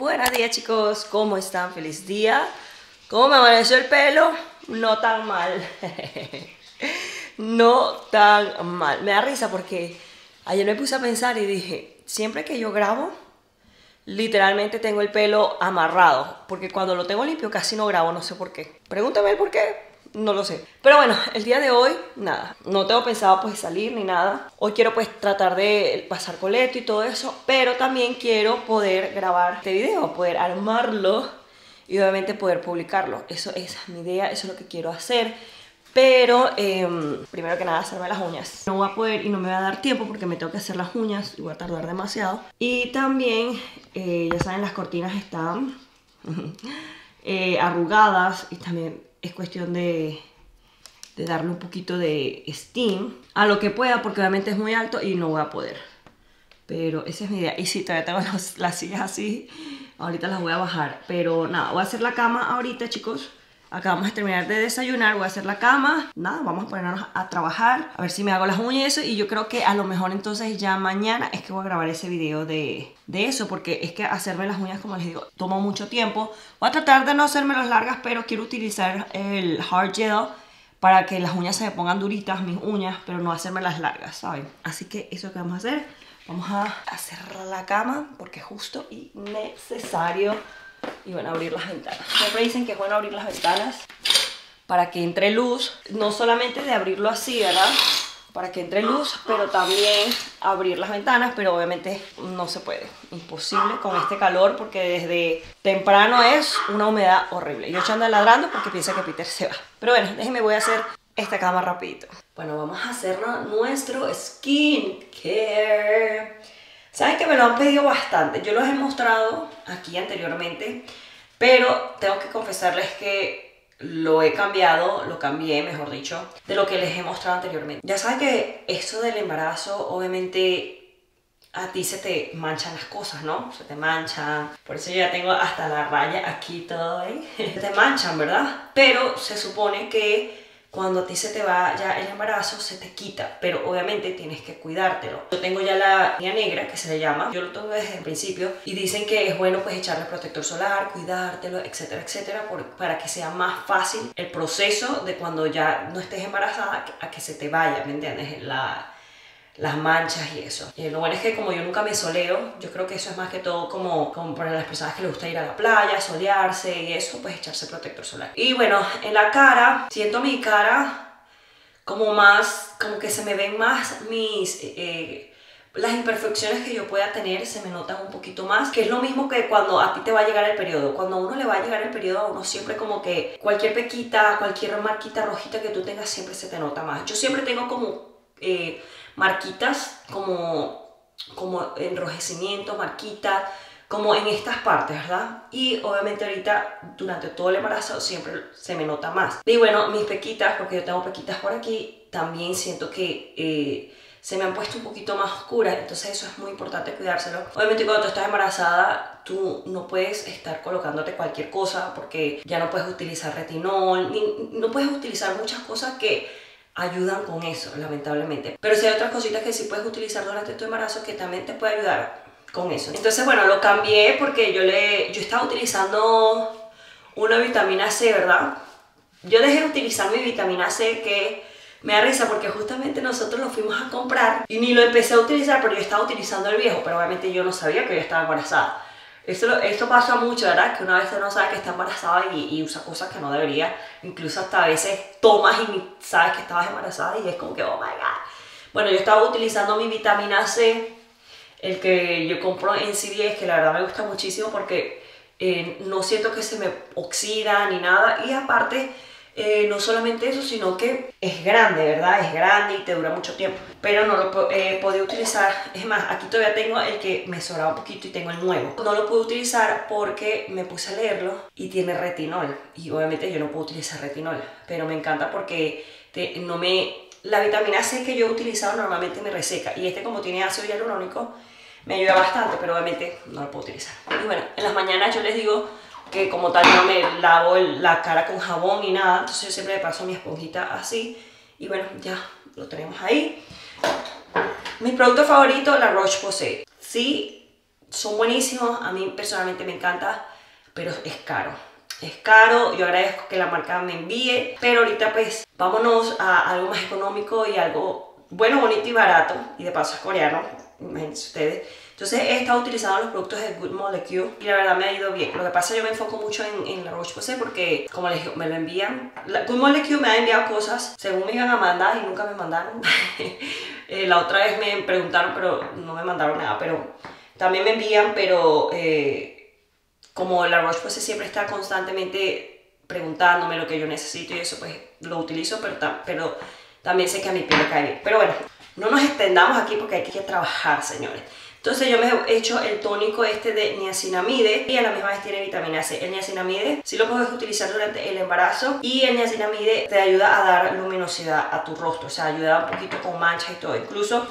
Buenos días chicos, ¿cómo están? Feliz día. ¿Cómo me amaneció el pelo? No tan mal. no tan mal. Me da risa porque ayer me puse a pensar y dije, siempre que yo grabo, literalmente tengo el pelo amarrado. Porque cuando lo tengo limpio casi no grabo, no sé por qué. Pregúntame el por qué. No lo sé. Pero bueno, el día de hoy, nada. No tengo pensado pues salir ni nada. Hoy quiero pues tratar de pasar coleto y todo eso. Pero también quiero poder grabar este video, poder armarlo y obviamente poder publicarlo. Eso es mi idea, eso es lo que quiero hacer. Pero em, primero que nada hacerme las uñas. No voy a poder y no me va a dar tiempo porque me tengo que hacer las uñas y voy a tardar demasiado. Y también, eh, ya saben, las cortinas están eh, arrugadas y también es cuestión de, de darle un poquito de steam a lo que pueda porque obviamente es muy alto y no voy a poder. Pero esa es mi idea. Y si todavía tengo las sillas así, ahorita las voy a bajar. Pero nada, voy a hacer la cama ahorita, chicos. Acabamos de terminar de desayunar, voy a hacer la cama. Nada, vamos a ponernos a trabajar, a ver si me hago las uñas y eso. Y yo creo que a lo mejor entonces ya mañana es que voy a grabar ese video de, de eso. Porque es que hacerme las uñas, como les digo, toma mucho tiempo. Voy a tratar de no hacerme las largas, pero quiero utilizar el hard gel para que las uñas se me pongan duritas, mis uñas, pero no hacerme las largas, ¿saben? Así que eso que vamos a hacer. Vamos a hacer la cama porque es justo y necesario y bueno, abrir las ventanas. Siempre dicen que es bueno abrir las ventanas para que entre luz, no solamente de abrirlo así, ¿verdad? Para que entre luz, pero también abrir las ventanas, pero obviamente no se puede. Imposible con este calor porque desde temprano es una humedad horrible. Yo ando ladrando porque piensa que Peter se va. Pero bueno, déjenme, voy a hacer esta cama rapidito. Bueno, vamos a hacernos nuestro skin care. Saben que me lo han pedido bastante. Yo los he mostrado aquí anteriormente, pero tengo que confesarles que lo he cambiado, lo cambié, mejor dicho, de lo que les he mostrado anteriormente. Ya saben que eso del embarazo, obviamente a ti se te manchan las cosas, ¿no? Se te manchan. Por eso yo ya tengo hasta la raya aquí todo ahí. Se te manchan, ¿verdad? Pero se supone que cuando a ti se te va ya el embarazo, se te quita, pero obviamente tienes que cuidártelo. Yo tengo ya la línea negra, que se le llama, yo lo tengo desde el principio, y dicen que es bueno pues echarle protector solar, cuidártelo, etcétera, etcétera, para que sea más fácil el proceso de cuando ya no estés embarazada a que se te vaya, ¿me entiendes? La, las manchas y eso. Y lo bueno es que como yo nunca me soleo, yo creo que eso es más que todo como, como para las personas que les gusta ir a la playa, solearse y eso, pues echarse protector solar. Y bueno, en la cara, siento mi cara como más, como que se me ven más mis... Eh, las imperfecciones que yo pueda tener se me notan un poquito más, que es lo mismo que cuando a ti te va a llegar el periodo. Cuando a uno le va a llegar el periodo, a uno siempre como que cualquier pequita, cualquier marquita rojita que tú tengas, siempre se te nota más. Yo siempre tengo como eh, marquitas como, como enrojecimiento, marquitas, como en estas partes, ¿verdad? Y obviamente ahorita durante todo el embarazo siempre se me nota más. Y bueno, mis pequitas, porque yo tengo pequitas por aquí, también siento que eh, se me han puesto un poquito más oscuras, entonces eso es muy importante cuidárselo. Obviamente cuando tú estás embarazada, tú no puedes estar colocándote cualquier cosa porque ya no puedes utilizar retinol, ni, no puedes utilizar muchas cosas que ayudan con eso, lamentablemente. Pero si hay otras cositas que sí puedes utilizar durante tu embarazo que también te puede ayudar con eso. Entonces, bueno, lo cambié porque yo le yo estaba utilizando una vitamina C, ¿verdad? Yo dejé de utilizar mi vitamina C que me da risa porque justamente nosotros lo fuimos a comprar y ni lo empecé a utilizar, pero yo estaba utilizando el viejo, pero obviamente yo no sabía que yo estaba embarazada. Esto, esto pasa mucho, ¿verdad? Que una vez no sabe que está embarazada y, usa cosas que no debería. Incluso hasta a veces tomas y sabes que estabas embarazada y es como que, oh my god. Bueno, yo estaba utilizando mi vitamina C, el que yo compro en CVS, que la verdad me gusta muchísimo porque eh, no siento que se me oxida ni nada. Y aparte eh, no solamente eso, sino que es grande, ¿verdad? Es grande y te dura mucho tiempo. Pero no lo he eh, podido utilizar. Es más, aquí todavía tengo el que me sobraba un poquito y tengo el nuevo. No lo puedo utilizar porque me puse a leerlo y tiene retinol. Y obviamente yo no puedo utilizar retinol. Pero me encanta porque no me... La vitamina C que yo he utilizado normalmente me reseca. Y este como tiene ácido hialurónico me ayuda bastante, pero obviamente no lo puedo utilizar. Y bueno, en las mañanas yo les digo que como tal no me lavo la cara con jabón ni nada, entonces yo siempre me paso mi esponjita así y bueno, ya lo tenemos ahí. Mi producto favorito, la Roche-Posay. Sí, son buenísimos, a mí personalmente me encanta, pero es caro. Es caro, yo agradezco que la marca me envíe, pero ahorita pues vámonos a algo más económico y algo bueno, bonito y barato, y de paso es coreano, imagínense ustedes. Entonces he estado utilizando los productos de Good Molecule y la verdad me ha ido bien. Lo que pasa es que yo me enfoco mucho en, la Roche-Posay porque, como les dije, me lo envían. La Good Molecule me ha enviado cosas según me iban a mandar y nunca me mandaron. Eh, la otra vez me preguntaron, pero no me mandaron nada. Pero también me envían, pero eh, como la Roche-Posay siempre está constantemente preguntándome lo que yo necesito y eso, pues lo utilizo, pero también sé que a mi piel le cae bien. Pero bueno, no nos extendamos aquí porque hay que trabajar, señores. Entonces yo me he hecho el tónico este de niacinamide y a la misma vez tiene vitamina C. El niacinamide sí lo puedes utilizar durante el embarazo y el niacinamide te ayuda a dar luminosidad a tu rostro, o sea, ayuda un poquito con manchas y todo. Incluso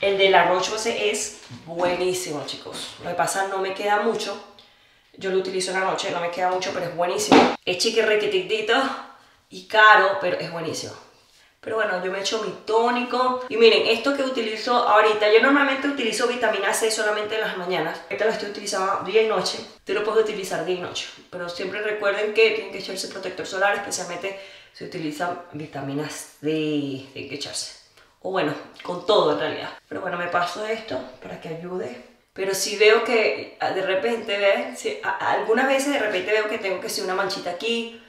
el de la Roche-Posay es buenísimo, chicos. Lo que pasa no me queda mucho. Yo lo utilizo en la noche, no me queda mucho, pero es buenísimo. Es chiquirriquitito y caro, pero es buenísimo. Pero bueno, yo me echo mi tónico. Y miren, esto que utilizo ahorita, yo normalmente utilizo vitamina C solamente en las mañanas. Ahorita lo estoy utilizando día y noche. Tú lo puedes utilizar día y noche. Pero siempre recuerden que tienen que echarse protector solar, especialmente si utilizan vitaminas D. Tienen que echarse. O bueno, con todo en realidad. Pero bueno, me paso esto para que ayude. Pero si veo que ah, de repente, ¿ves? Si, algunas veces de repente veo que tengo que hacer una manchita aquí,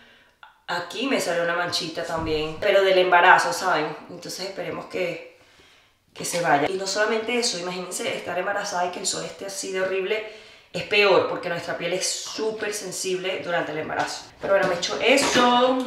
Aquí me sale una manchita también, pero del embarazo, ¿saben? Entonces esperemos que, que se vaya. Y no solamente eso, imagínense estar embarazada y que el sol esté así de horrible, es peor porque nuestra piel es súper sensible durante el embarazo. Pero bueno, me he hecho eso.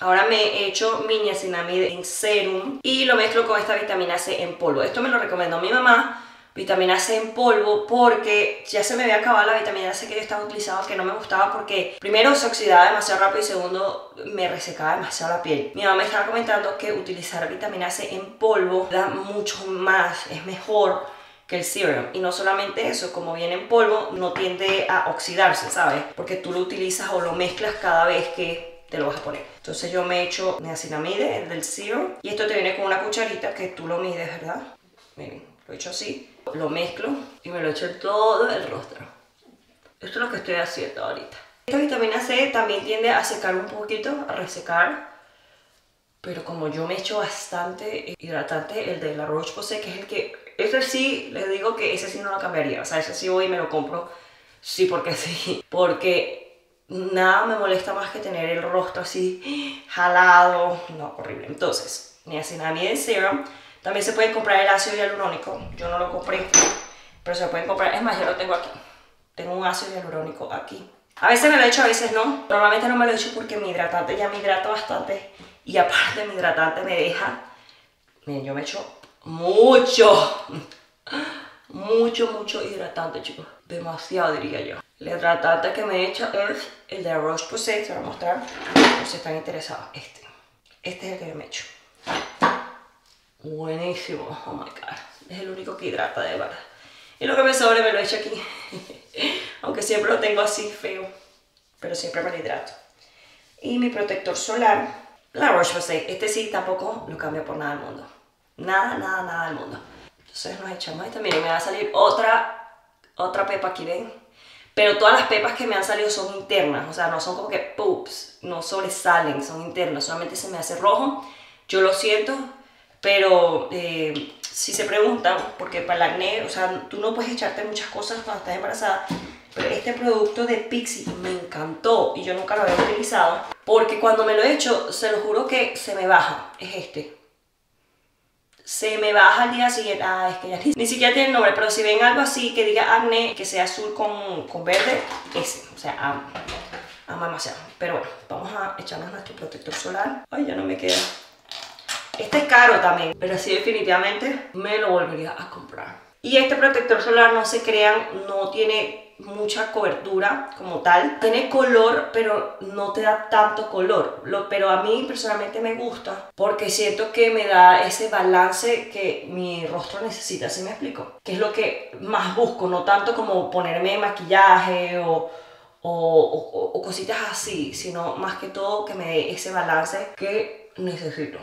Ahora me he hecho mi niacinamide en serum y lo mezclo con esta vitamina C en polvo. Esto me lo recomendó mi mamá vitamina C en polvo porque ya se me había acabado la vitamina C que yo estaba utilizando que no me gustaba porque primero se oxidaba demasiado rápido y segundo me resecaba demasiado la piel. Mi mamá me estaba comentando que utilizar vitamina C en polvo da mucho más, es mejor que el serum. Y no solamente eso, como viene en polvo, no tiende a oxidarse, ¿sabes? Porque tú lo utilizas o lo mezclas cada vez que te lo vas a poner. Entonces yo me he hecho niacinamide, el del serum, y esto te viene con una cucharita que tú lo mides, ¿verdad? Miren, lo he hecho así lo mezclo y me lo echo en todo el rostro. Esto es lo que estoy haciendo ahorita. Esta vitamina C también tiende a secar un poquito, a resecar. Pero como yo me echo bastante hidratante, el de la Roche-Posay, que es el que... Ese sí, les digo que ese sí no lo cambiaría. O sea, ese sí voy y me lo compro. Sí, porque sí. Porque nada me molesta más que tener el rostro así jalado. No, horrible. Entonces, niacinamide serum también se puede comprar el ácido hialurónico. Yo no lo compré, pero se pueden comprar. Es más, yo lo tengo aquí. Tengo un ácido hialurónico aquí. A veces me lo he hecho, a veces no. Normalmente no me lo he hecho porque mi hidratante ya me hidrata bastante. Y aparte mi hidratante me deja... Miren, yo me echo mucho. Mucho, mucho hidratante, chicos. Demasiado, diría yo. El hidratante que me he hecho es el de Roche Posay. Se lo voy a mostrar si están interesados. Este. Este es el que yo me he hecho. Buenísimo, oh my god. Es el único que hidrata de verdad. Y lo que me sobre me lo he hecho aquí. Aunque siempre lo tengo así feo. Pero siempre me lo hidrato. Y mi protector solar, la Roche-Posay. Este sí tampoco lo cambio por nada del mundo. Nada, nada, nada del mundo. Entonces nos echamos esta. Miren, me va a salir otra, otra pepa aquí, ¿ven? Pero todas las pepas que me han salido son internas. O sea, no son como que poops. No sobresalen, son internas. Solamente se me hace rojo. Yo lo siento pero eh, si se preguntan, porque para el acné, o sea, tú no puedes echarte muchas cosas cuando estás embarazada, pero este producto de Pixie me encantó y yo nunca lo había utilizado, porque cuando me lo he hecho, se lo juro que se me baja, es este. Se me baja al día siguiente, ah, es que ya ni, siquiera tiene nombre, pero si ven algo así que diga acné, que sea azul con, con verde, ese, o sea, ama, ama demasiado. Pero bueno, vamos a echarnos nuestro protector solar. Ay, ya no me queda. Este es caro también, pero sí definitivamente me lo volvería a comprar. Y este protector solar, no se crean, no tiene mucha cobertura como tal. Tiene color, pero no te da tanto color. Lo, pero a mí personalmente me gusta porque siento que me da ese balance que mi rostro necesita, ¿sí me explico? Que es lo que más busco, no tanto como ponerme maquillaje o, o, o cositas así, sino más que todo que me dé ese balance que necesito.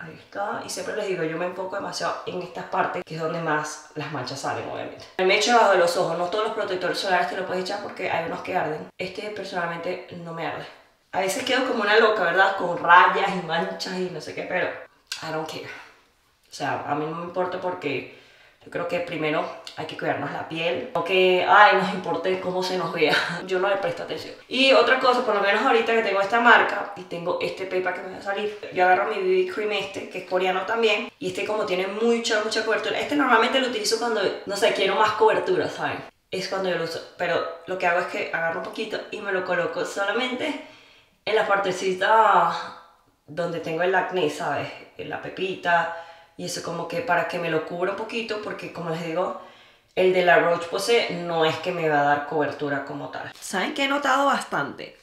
Ahí está. Y siempre les digo, yo me enfoco demasiado en estas partes, que es donde más las manchas salen, obviamente. Me echo debajo de los ojos. No todos los protectores solares te lo puedes echar porque hay unos que arden. Este personalmente no me arde. A veces quedo como una loca, ¿verdad? Con rayas y manchas y no sé qué, pero I don't care. O sea, a mí no me importa porque yo creo que primero hay que cuidarnos la piel, no que, ay, nos importe cómo se nos vea. Yo no le presto atención. Y otra cosa, por lo menos ahorita que tengo esta marca y tengo este paper que me va a salir, yo agarro mi BB Cream este, que es coreano también, y este como tiene mucha, mucha cobertura. Este normalmente lo utilizo cuando, no sé, quiero más cobertura, ¿saben? Es cuando yo lo uso. Pero lo que hago es que agarro un poquito y me lo coloco solamente en la partecita donde tengo el acné, ¿sabes? En la pepita y eso como que para que me lo cubra un poquito porque como les digo, el de la Roche Posay no es que me va a dar cobertura como tal. ¿Saben que he notado bastante?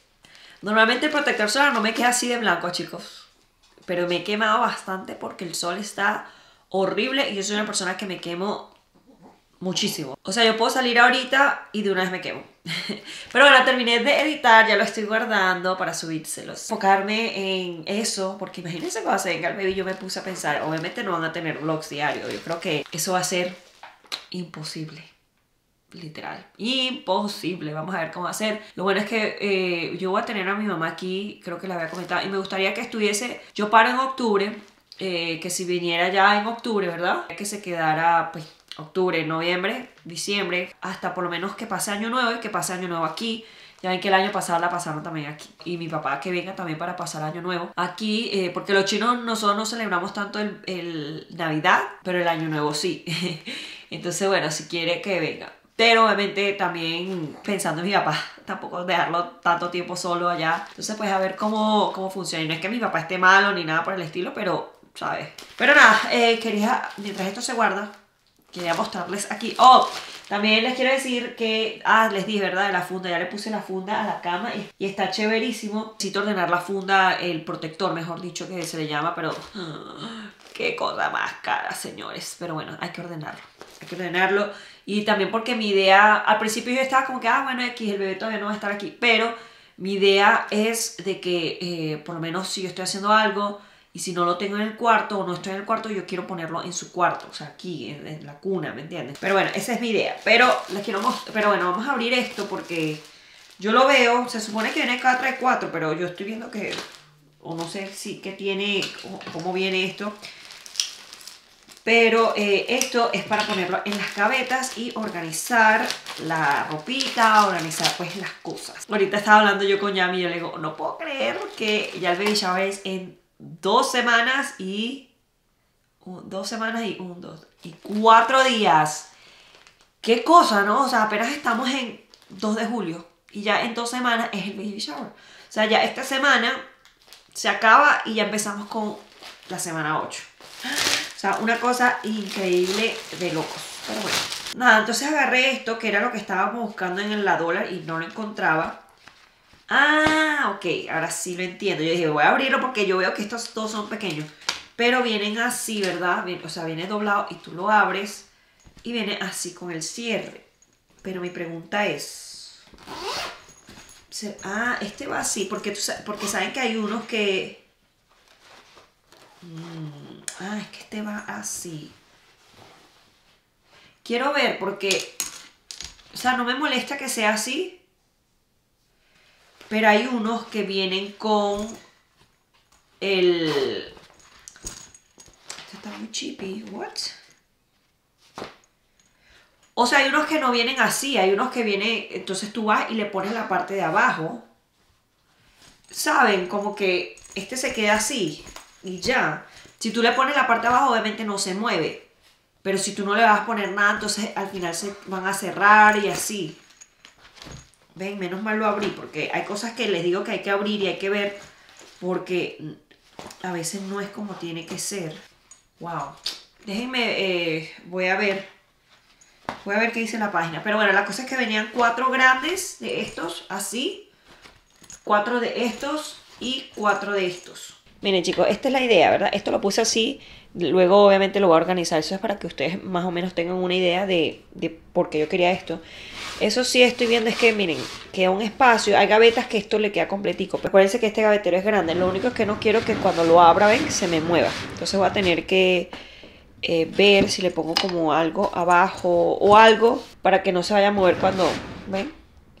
Normalmente el protector solar no me queda así de blanco, chicos. Pero me he quemado bastante porque el sol está horrible y yo soy una persona que me quemo muchísimo. O sea, yo puedo salir ahorita y de una vez me quemo. Pero bueno, terminé de editar, ya lo estoy guardando para subírselos. Enfocarme en eso, porque imagínense cuando se venga el baby, yo me puse a pensar, obviamente no van a tener vlogs diarios, yo creo que eso va a ser imposible. Literal. Imposible. Vamos a ver cómo ser. Lo bueno es que eh, yo voy a tener a mi mamá aquí, creo que la había comentado, y me gustaría que estuviese, yo paro en octubre, eh, que si viniera ya en octubre, ¿verdad? Que se quedara pues octubre, noviembre, diciembre, hasta por lo menos que pase año nuevo y que pase año nuevo aquí. Ya ven que el año pasado la pasaron también aquí. Y mi papá que venga también para pasar año nuevo aquí, eh, porque los chinos nosotros no celebramos tanto el, el Navidad, pero el año nuevo sí. Entonces, bueno, si quiere que venga. Pero obviamente también pensando en mi papá, tampoco dejarlo tanto tiempo solo allá. Entonces, pues a ver cómo, cómo funciona. Y no es que mi papá esté malo ni nada por el estilo, pero, ¿sabes? Pero nada, eh, quería, mientras esto se guarda, quería mostrarles aquí. Oh, también les quiero decir que, ah, les dije, ¿verdad? De la funda, ya le puse la funda a la cama y, está chéverísimo. Necesito ordenar la funda, el protector, mejor dicho, que se le llama, pero... qué cosa más cara, señores. Pero bueno, hay que ordenarlo. Hay que ordenarlo. Y también porque mi idea, al principio yo estaba como que, ah, bueno, X, el bebé todavía no va a estar aquí. Pero mi idea es de que, eh, por lo menos si yo estoy haciendo algo y si no lo tengo en el cuarto o no estoy en el cuarto, yo quiero ponerlo en su cuarto, o sea, aquí, en, la cuna, ¿me entiendes? Pero bueno, esa es mi idea. Pero les quiero pero bueno, vamos a abrir esto porque yo lo veo, se supone que viene cada trae cuatro, pero yo estoy viendo que, o no sé si que tiene, cómo viene esto. Pero eh, esto es para ponerlo en las gavetas y organizar la ropita, organizar pues las cosas. Ahorita estaba hablando yo con Yami y yo le digo, no puedo creer que ya el baby shower es en dos semanas y... dos semanas y un, dos, y cuatro días. Qué cosa, ¿no? O sea, apenas estamos en 2 de julio y ya en dos semanas es el baby shower. O sea, ya esta semana se acaba y ya empezamos con la semana 8. O sea, una cosa increíble de locos. Pero bueno. Nada, entonces agarré esto, que era lo que estábamos buscando en la dólar y no lo encontraba. Ah, ok, ahora sí lo entiendo. Yo dije, voy a abrirlo porque yo veo que estos dos son pequeños. Pero vienen así, ¿verdad? O sea, viene doblado y tú lo abres y viene así con el cierre. Pero mi pregunta es... Ah, este va así, porque, tú, porque saben que hay unos que... Mm, ah, es que este va así. Quiero ver porque... O sea, no me molesta que sea así, pero hay unos que vienen con el... Este está muy chippy. What? O sea, hay unos que no vienen así. Hay unos que vienen... Entonces tú vas y le pones la parte de abajo. ¿Saben? Como que este se queda así. Y ya. Si tú le pones la parte de abajo, obviamente no se mueve. Pero si tú no le vas a poner nada, entonces al final se van a cerrar y así. Ven, menos mal lo abrí porque hay cosas que les digo que hay que abrir y hay que ver porque a veces no es como tiene que ser. Wow. Déjenme, eh, voy a ver. Voy a ver qué dice la página. Pero bueno, la cosa es que venían cuatro grandes de estos, así. Cuatro de estos y cuatro de estos. Miren chicos, esta es la idea, ¿verdad? Esto lo puse así. Luego obviamente lo voy a organizar. Eso es para que ustedes más o menos tengan una idea de, de por qué yo quería esto. Eso sí estoy viendo es que, miren, queda un espacio. Hay gavetas que esto le queda completico. Pero acuérdense que este gavetero es grande. Lo único es que no quiero que cuando lo abra, ven, se me mueva. Entonces voy a tener que eh, ver si le pongo como algo abajo o algo para que no se vaya a mover cuando, ven,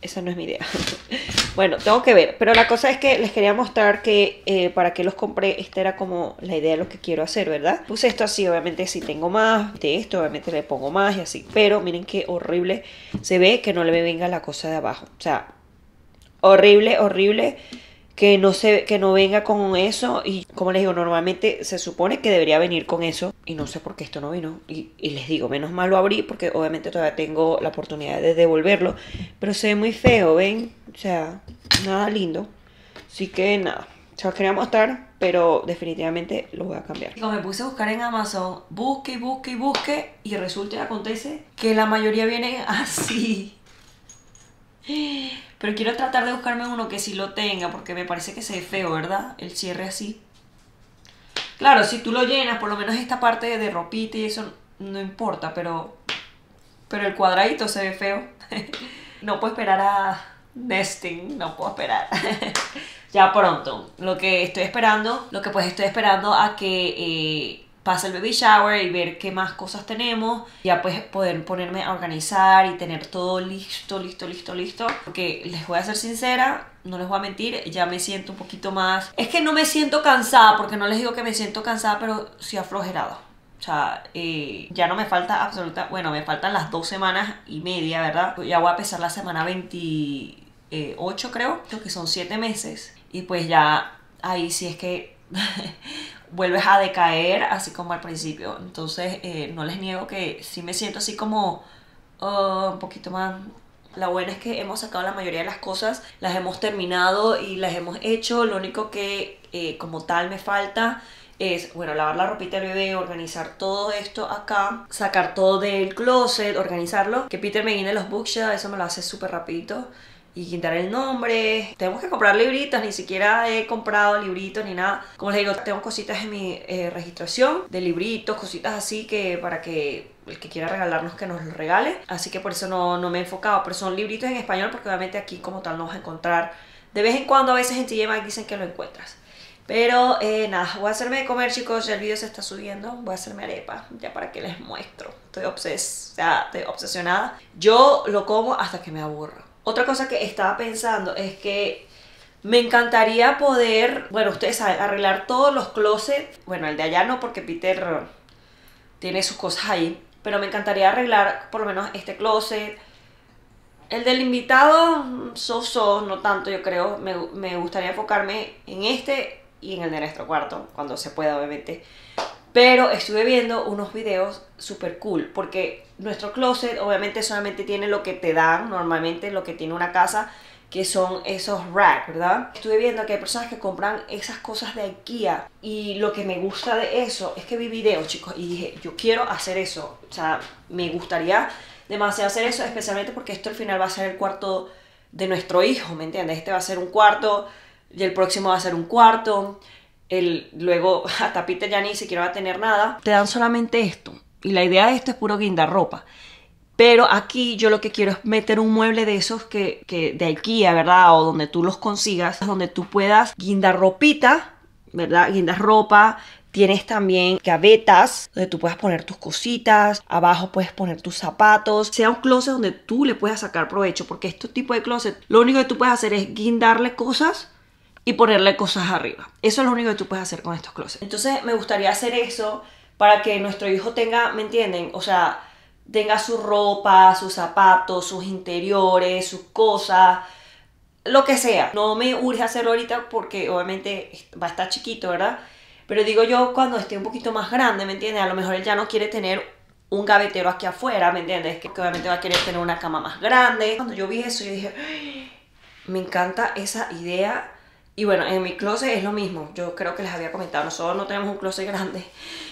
esa no es mi idea. bueno, tengo que ver. Pero la cosa es que les quería mostrar que eh, para que los compré, esta era como la idea de lo que quiero hacer, ¿verdad? Puse esto así, obviamente si tengo más de esto, obviamente le pongo más y así. Pero miren qué horrible se ve que no le venga la cosa de abajo. O sea, horrible, horrible que no se que no venga con eso y como les digo normalmente se supone que debería venir con eso y no sé por qué esto no vino. Y, les digo menos mal lo abrí porque obviamente todavía tengo la oportunidad de devolverlo pero se ve muy feo ven o sea nada lindo. Así que nada se los quería mostrar pero definitivamente lo voy a cambiar. Como me puse a buscar en Amazon busque y busque y busque y resulta y acontece que la mayoría vienen así pero quiero tratar de buscarme uno que sí lo tenga, porque me parece que se ve feo, ¿verdad? El cierre así. Claro, si tú lo llenas, por lo menos esta parte de ropita y eso no importa, pero, pero el cuadradito se ve feo. no puedo esperar a nesting, no puedo esperar. ya pronto. Lo que estoy esperando, lo que pues estoy esperando a que eh, pasa el baby shower y ver qué más cosas tenemos. Ya pues poder ponerme a organizar y tener todo listo, listo, listo, listo. Porque les voy a ser sincera, no les voy a mentir, ya me siento un poquito más... Es que no me siento cansada, porque no les digo que me siento cansada, pero sí aflojerado. O sea, eh, ya no me falta absoluta... Bueno, me faltan las dos semanas y media, ¿verdad? Ya voy a pesar la semana 28, creo, que son siete meses. Y pues ya ahí sí es que vuelves a decaer así como al principio. Entonces, eh, no les niego que sí me siento así como oh, un poquito más... La buena es que hemos sacado la mayoría de las cosas, las hemos terminado y las hemos hecho. Lo único que eh, como tal me falta es, bueno, lavar la ropita del bebé, organizar todo esto acá, sacar todo del closet, organizarlo. Que Peter me guine los bookshelves, eso me lo hace súper rapidito y quitar el nombre. Tenemos que comprar libritos, ni siquiera he comprado libritos ni nada. Como les digo, tengo cositas en mi eh, registración de libritos, cositas así que para que el que quiera regalarnos que nos lo regale. Así que por eso no, no me he enfocado, pero son libritos en español porque obviamente aquí como tal no vas a encontrar. De vez en cuando a veces en TJ dicen que lo encuentras. Pero eh, nada, voy a hacerme de comer chicos, ya el video se está subiendo, voy a hacerme arepa, ya para que les muestro. Estoy, obses estoy obsesionada. Yo lo como hasta que me aburro. Otra cosa que estaba pensando es que me encantaría poder, bueno, ustedes saben, arreglar todos los closets. Bueno, el de allá no, porque Peter tiene sus cosas ahí. Pero me encantaría arreglar por lo menos este closet. El del invitado, so, so, no tanto, yo creo. Me, me gustaría enfocarme en este y en el de nuestro cuarto, cuando se pueda, obviamente. Pero estuve viendo unos videos súper cool, porque nuestro closet obviamente solamente tiene lo que te dan normalmente, lo que tiene una casa, que son esos racks, ¿verdad? Estuve viendo que hay personas que compran esas cosas de IKEA y lo que me gusta de eso es que vi videos, chicos, y dije, yo quiero hacer eso, o sea, me gustaría demasiado hacer eso, especialmente porque esto al final va a ser el cuarto de nuestro hijo, ¿me entiendes? Este va a ser un cuarto y el próximo va a ser un cuarto el, luego hasta Peter ya ni siquiera va a tener nada. Te dan solamente esto. Y la idea de esto es puro guindar ropa. Pero aquí yo lo que quiero es meter un mueble de esos que, que de IKEA, ¿verdad? O donde tú los consigas, donde tú puedas guindar ropita, ¿verdad? Guindar ropa. Tienes también gavetas donde tú puedas poner tus cositas. Abajo puedes poner tus zapatos. Sea un closet donde tú le puedas sacar provecho. Porque este tipo de closet, lo único que tú puedes hacer es guindarle cosas y ponerle cosas arriba. Eso es lo único que tú puedes hacer con estos closets. Entonces me gustaría hacer eso para que nuestro hijo tenga, ¿me entienden? O sea, tenga su ropa, sus zapatos, sus interiores, sus cosas, lo que sea. No me urge hacerlo ahorita porque obviamente va a estar chiquito, ¿verdad? Pero digo yo cuando esté un poquito más grande, ¿me entiendes? A lo mejor él ya no quiere tener un gavetero aquí afuera, ¿me entiendes? Que obviamente va a querer tener una cama más grande. Cuando yo vi eso, yo dije, me encanta esa idea y bueno, en mi closet es lo mismo. Yo creo que les había comentado, nosotros no tenemos un closet grande.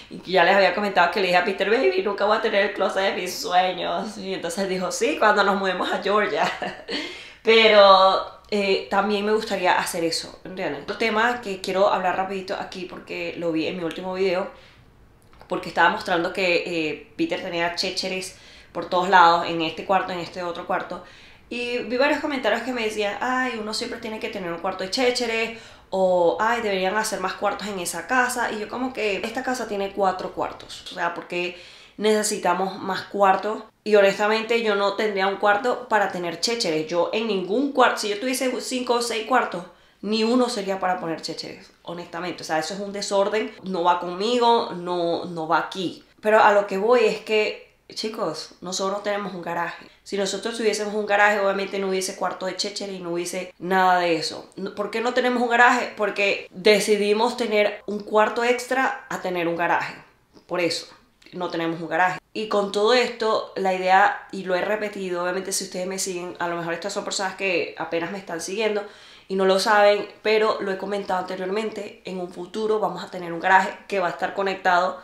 Y ya les había comentado que le dije a Peter, baby, nunca voy a tener el closet de mis sueños. Y entonces dijo, sí, cuando nos movemos a Georgia. Pero eh, también me gustaría hacer eso, ¿entienden? Otro tema que quiero hablar rapidito aquí porque lo vi en mi último video. Porque estaba mostrando que eh, Peter tenía chécheres por todos lados, en este cuarto, en este otro cuarto. Y vi varios comentarios que me decían, ay, uno siempre tiene que tener un cuarto de chéchere, o ay, deberían hacer más cuartos en esa casa. Y yo como que esta casa tiene cuatro cuartos, o sea, porque necesitamos más cuartos. Y honestamente yo no tendría un cuarto para tener chécheres. Yo en ningún cuarto, si yo tuviese cinco o seis cuartos, ni uno sería para poner chécheres, honestamente. O sea, eso es un desorden, no va conmigo, no, no va aquí. Pero a lo que voy es que, chicos, nosotros tenemos un garaje. Si nosotros tuviésemos un garaje, obviamente no hubiese cuarto de chécheres y no hubiese nada de eso. ¿Por qué no tenemos un garaje? Porque decidimos tener un cuarto extra a tener un garaje. Por eso no tenemos un garaje. Y con todo esto, la idea, y lo he repetido, obviamente si ustedes me siguen, a lo mejor estas son personas que apenas me están siguiendo y no lo saben, pero lo he comentado anteriormente, en un futuro vamos a tener un garaje que va a estar conectado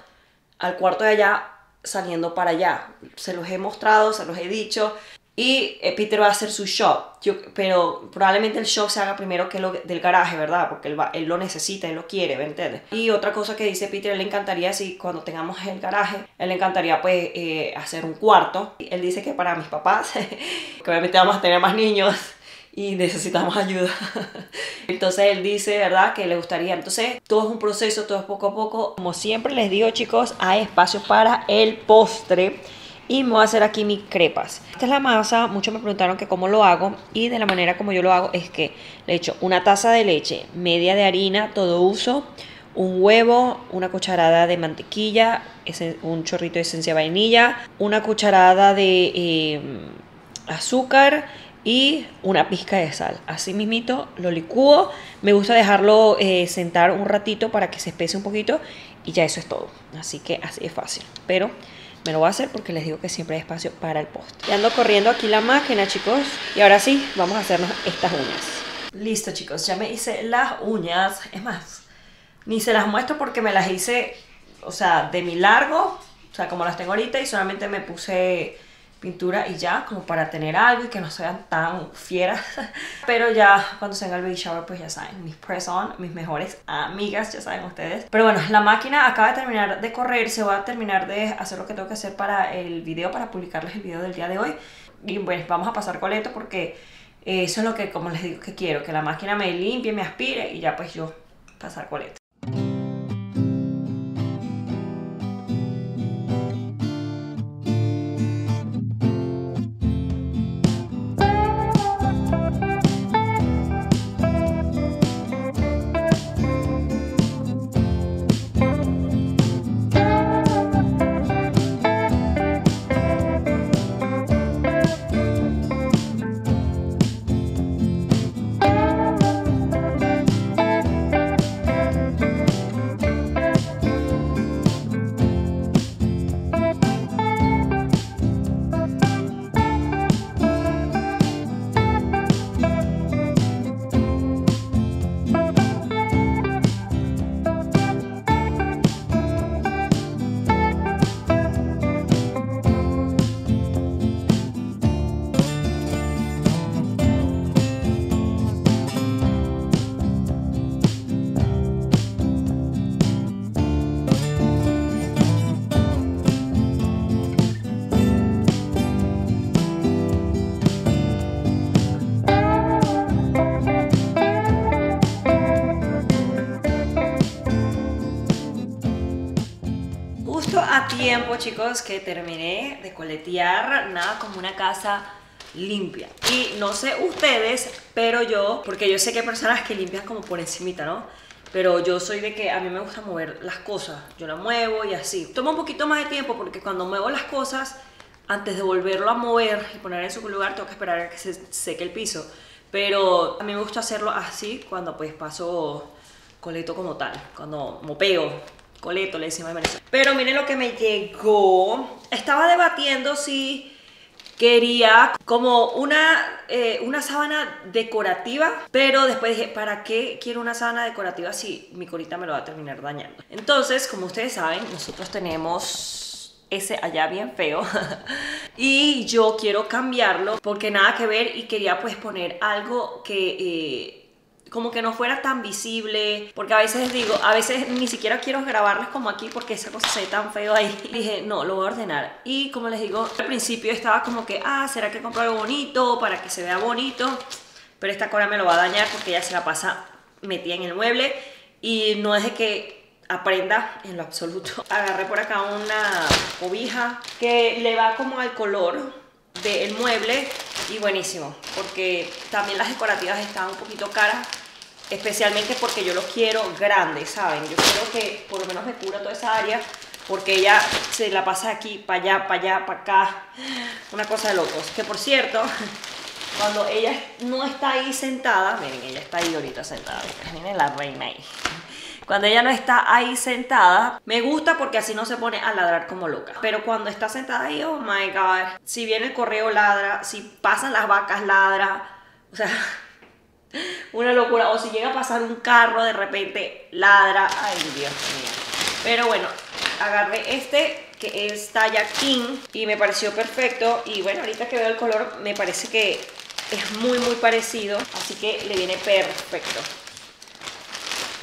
al cuarto de allá saliendo para allá. Se los he mostrado, se los he dicho. Y eh, Peter va a hacer su shop, Yo, pero probablemente el shop se haga primero que lo del garaje, ¿verdad? Porque él, va, él lo necesita, él lo quiere, ¿me entiendes? Y otra cosa que dice Peter, él le encantaría, si cuando tengamos el garaje, él le encantaría pues eh, hacer un cuarto. Él dice que para mis papás, que obviamente vamos a tener más niños, y necesitamos ayuda. Entonces él dice, ¿verdad? Que le gustaría. Entonces todo es un proceso, todo es poco a poco. Como siempre les digo chicos, hay espacio para el postre y me voy a hacer aquí mis crepas. Esta es la masa, muchos me preguntaron que cómo lo hago y de la manera como yo lo hago es que le echo una taza de leche, media de harina, todo uso, un huevo, una cucharada de mantequilla, un chorrito de esencia de vainilla, una cucharada de em, azúcar y una pizca de sal. Así mismito lo licúo. Me gusta dejarlo eh, sentar un ratito para que se espese un poquito y ya eso es todo. Así que así es fácil. Pero me lo voy a hacer porque les digo que siempre hay espacio para el post. Ya ando corriendo aquí la máquina, chicos. Y ahora sí, vamos a hacernos estas uñas. Listo, chicos, ya me hice las uñas. Es más, ni se las muestro porque me las hice, o sea, de mi largo. O sea, como las tengo ahorita y solamente me puse pintura y ya, como para tener algo y que no sean tan fieras. Pero ya cuando se el baby shower, pues ya saben, mis press-on, mis mejores amigas, ya saben ustedes. Pero bueno, la máquina acaba de terminar de correr, se va a terminar de hacer lo que tengo que hacer para el video, para publicarles el video del día de hoy. Y bueno, vamos a pasar coleto porque eso es lo que, como les digo, que quiero, que la máquina me limpie, me aspire y ya pues yo pasar coleto. Chicos, que terminé de coletear. Nada como una casa limpia. Y no sé ustedes, pero yo, porque yo sé que hay personas que limpian como por encimita, ¿no? Pero yo soy de que a mí me gusta mover las cosas. Yo las muevo y así. Toma un poquito más de tiempo porque cuando muevo las cosas, antes de volverlo a mover y poner en su lugar, tengo que esperar a que se seque el piso. Pero a mí me gusta hacerlo así cuando pues paso coleto como tal, cuando mopeo, Coleto le decimos en Pero miren lo que me llegó. Estaba debatiendo si quería como una, eh, una sábana decorativa, pero después dije, ¿para qué quiero una sábana decorativa si mi colita me lo va a terminar dañando? Entonces, como ustedes saben, nosotros tenemos ese allá bien feo y yo quiero cambiarlo porque nada que ver y quería pues poner algo que... Eh, como que no fuera tan visible, porque a veces digo, a veces ni siquiera quiero grabarles como aquí porque esa cosa se ve tan feo ahí. Dije, no, lo voy a ordenar. Y como les digo, al principio estaba como que, ah, ¿será que compro algo bonito para que se vea bonito? Pero esta cora me lo va a dañar porque ella se la pasa metida en el mueble y no es de que aprenda en lo absoluto. Agarré por acá una cobija que le va como al color del mueble y buenísimo porque también las decorativas están un poquito caras especialmente porque yo los quiero grandes, ¿saben? Yo quiero que por lo menos me cubra toda esa área, porque ella se la pasa aquí, para allá, para allá, para acá, una cosa de locos. Que por cierto, cuando ella no está ahí sentada, miren, ella está ahí ahorita sentada, miren la reina ahí. Cuando ella no está ahí sentada, me gusta porque así no se pone a ladrar como loca. Pero cuando está sentada ahí, oh my god, si viene el correo ladra, si pasan las vacas ladra, o sea, una locura. O si llega a pasar un carro, de repente ladra. Ay, Dios mío. Pero bueno, agarré este que es talla King y me pareció perfecto. Y bueno, ahorita que veo el color, me parece que es muy, muy parecido. Así que le viene perfecto.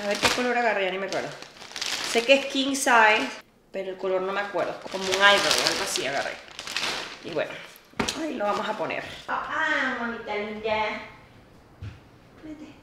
A ver qué color agarré, ya ni me acuerdo. Sé que es King Size, pero el color no me acuerdo. Como un ivory, algo así agarré. Y bueno, ahí lo vamos a poner. Ah, mamita linda. Vete.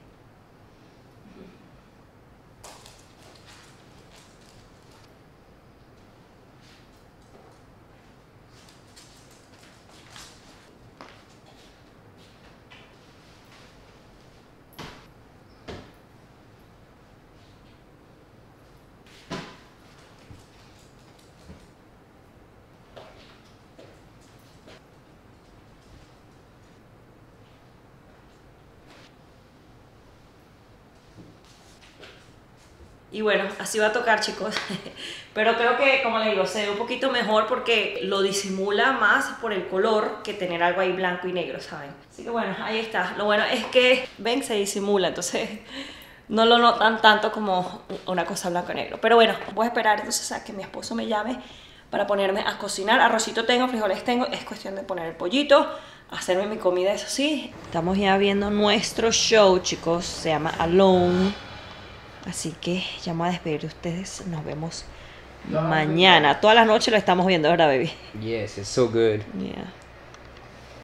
Y bueno, así va a tocar chicos. Pero creo que, como les digo, se ve un poquito mejor porque lo disimula más por el color que tener algo ahí blanco y negro, ¿saben? Así que bueno, ahí está. Lo bueno es que, ven, se disimula, entonces no lo notan tanto como una cosa blanco y negro. Pero bueno, voy a esperar entonces a que mi esposo me llame para ponerme a cocinar. Arrocito tengo, frijoles tengo, es cuestión de poner el pollito, hacerme mi comida, eso sí. Estamos ya viendo nuestro show, chicos, se llama Alone. Así que ya me voy a despedir de ustedes. Nos vemos mañana. Todas las noches lo estamos viendo, ¿verdad, baby? Yes, it's so good. Yeah.